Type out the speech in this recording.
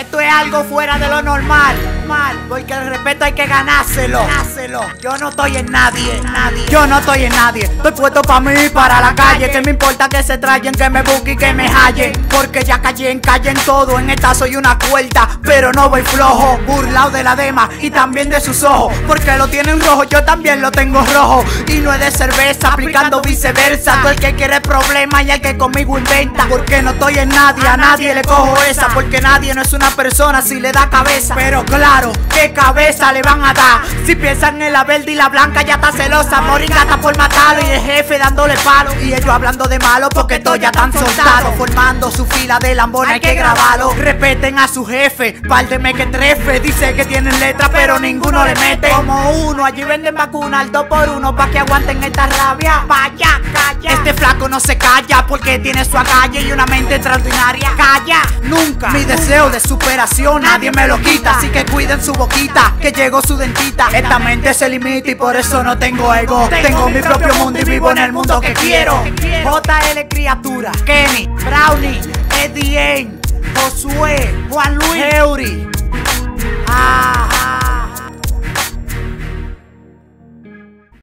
Esto es algo fuera de lo normal, hay que ganárselo, ganárselo. Yo no estoy en nadie, nadie. Yo no estoy en nadie. Estoy puesto para mí, para la calle. Que me importa que se trayen, que me busquen y que me hallen. Porque ya callé en calle en todo. En esta soy una cuerda, pero no voy flojo. Burlado de la dema y también de sus ojos. Porque lo tienen rojo, yo también lo tengo rojo. Y no es de cerveza, aplicando viceversa. Todo el que quiere problemas y el que conmigo inventa. Porque no estoy en nadie, a nadie le cojo esa. Porque nadie no es una persona si le da cabeza. Pero claro, ¿qué cabeza le van a dar? Si piensan en la verde y la blanca, ya está celosa. Moringa está por matarlo y el jefe dándole palo. Y ellos hablando de malo porque todos ya están soldados. Formando su fila de lambones, hay que grabarlo. Respeten a su jefe, par de me que trefe. Dice que tienen letra, pero ninguno le mete. Como uno, allí venden vacunas al dos por uno pa' que aguanten esta rabia. Vaya, calla. Este flaco no se calla porque tiene su calle y una mente extraordinaria. Calla, nunca. Mi deseo de superación nadie me lo quita. Así que cuiden su boquita, que llegó su dentita. Esta mente se limita y por eso no tengo ego. Tengo mi propio mundo y vivo en el mundo que quiero. JL Criatura, Kenny, Brownie, Eddie Josué, Juan Luis.